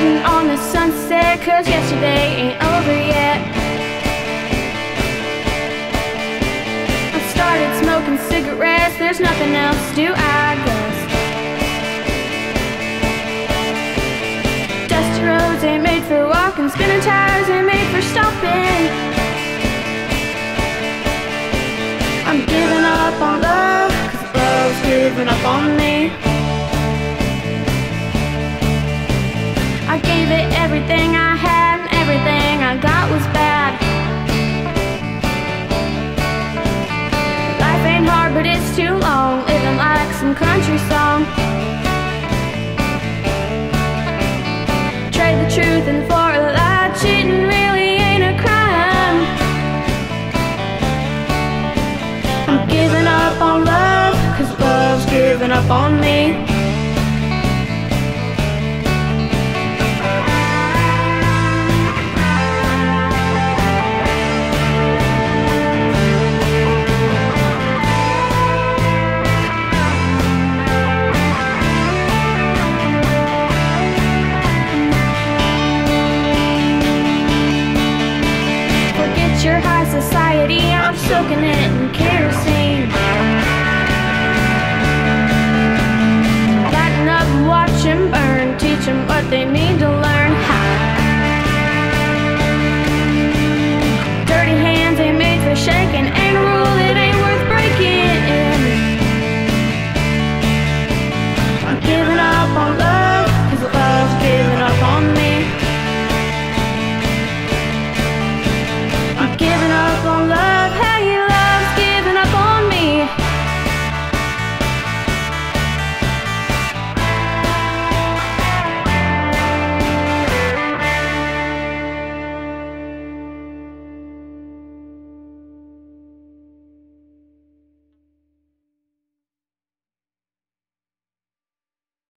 waiting on the sunset, cause yesterday ain't over yet. I started smoking cigarettes, there's nothing else to do, I guess. Dusty roads ain't made for walking, spinning tires ain't made for stopping. I'm giving up on love, cause love's giving up on me. Up on me. Your high society, I'm soaking it in kerosene. passion, but they need to learn how. Dirty hands ain't made for shaking, ain't a rule it ain't worth breaking. I'm giving up on love.